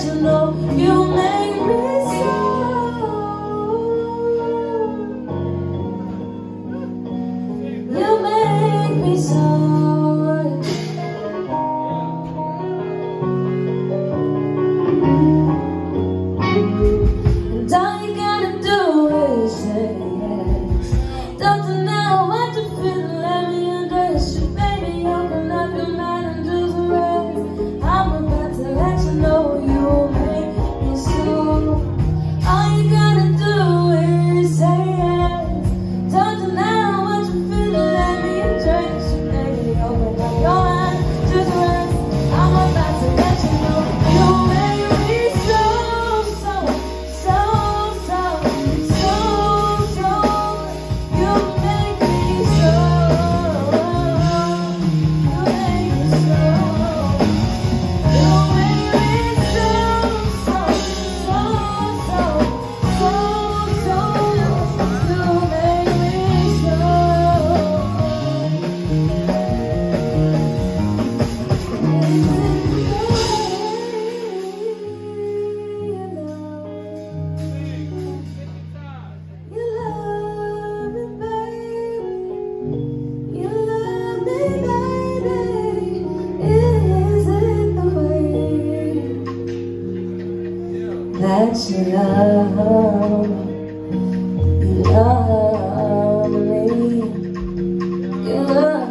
to know you make me so. You make me so. And all you gotta do is say, "Don't know what to feel. Let me. love, you love me, you love.